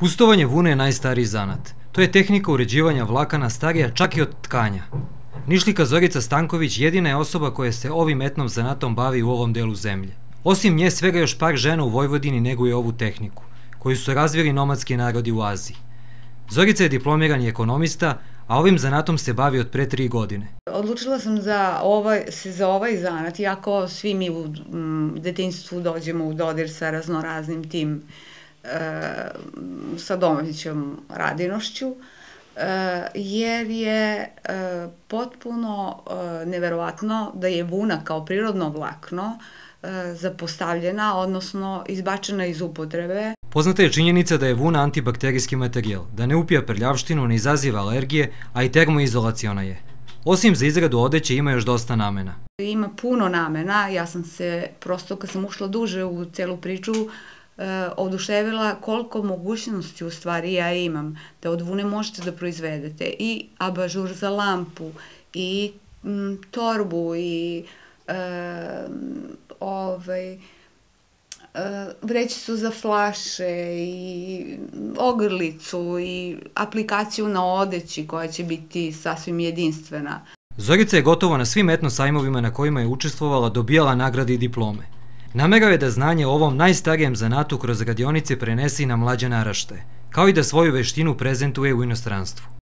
Pustovanje vune je najstariji zanat. To je tehnika uređivanja vlakana starija čak i od tkanja. Nišlika Zorica Stanković jedina je osoba koja se ovim etnom zanatom bavi u ovom delu zemlje. Osim nje svega još par žena u Vojvodini neguje ovu tehniku, koju su razvili nomadski narodi u Aziji. Zorica je diplomirani ekonomista, a ovim zanatom se bavi od pre tri godine. Odlučila sam za ovaj, se za ovaj zanat, iako svi mi u m, detinstvu dođemo u dodir sa raznoraznim tim e, sa domaćom radinošću, e, jer je e, potpuno e, neverovatno da je vuna kao prirodno vlakno e, zapostavljena, odnosno izbačena iz upotrebe. Poznata je činjenica da je vuna antibakterijski materijal, da ne upija prljavštinu, ne izaziva alergije, a i termoizolaciona je. Osim za izradu odeće ima još dosta namena. Ima puno namena, ja sam se prosto kad sam ušla duže u celu priču e, oduševila koliko mogućnosti u stvari ja imam da od vune možete da proizvedete i abažur za lampu i m, torbu i e, ovaj, vrećicu za flaše i ogrlicu i aplikaciju na odeći koja će biti sasvim jedinstvena. Zorica je gotovo na svim etno sajmovima na kojima je učestvovala dobijala nagrade i diplome. Namerao je da znanje o ovom najstarijem zanatu kroz radionice prenese na mlađe narašte, kao i da svoju veštinu prezentuje u inostranstvu.